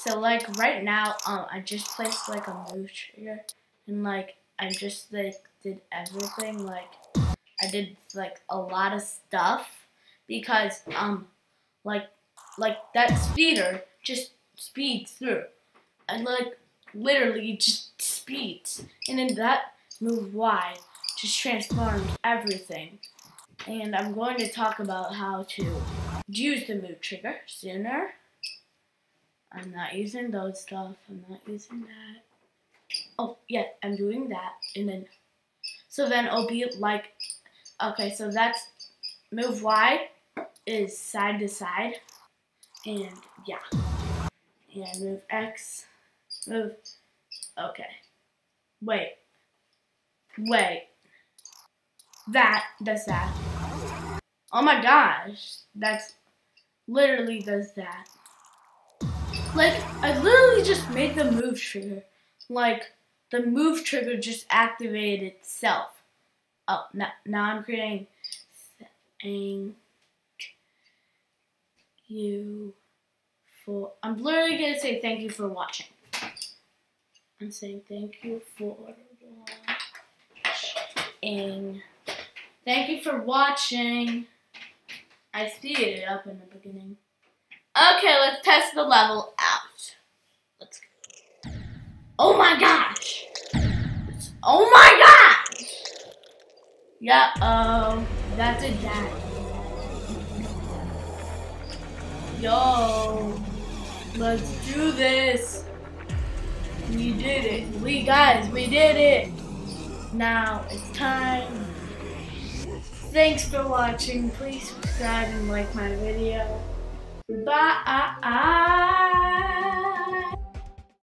So like right now, um, I just placed like a move trigger, and like I just like did everything. Like I did like a lot of stuff because um, like like that speeder just speeds through, and like literally just speeds, and then that move Y just transformed everything. And I'm going to talk about how to use the move trigger sooner. I'm not using those stuff. I'm not using that. Oh, yeah, I'm doing that. And then, so then it'll be like, okay, so that's move Y is side to side. And yeah. And move X, move, okay. Wait. Wait. That does that. Oh my gosh. That's literally does that. Like, I literally just made the move trigger. Like, the move trigger just activated itself. Oh, now, I'm creating thank you for. I'm literally gonna say thank you for watching. I'm saying thank you for watching. Thank you for watching. I speeded it up in the beginning. Okay, let's test the level. Let's go. Oh my gosh! Oh my gosh! Yeah, oh, that's a that. Yo, let's do this. We did it. We guys, we did it. Now it's time. Thanks for watching. Please subscribe and like my video. Bye.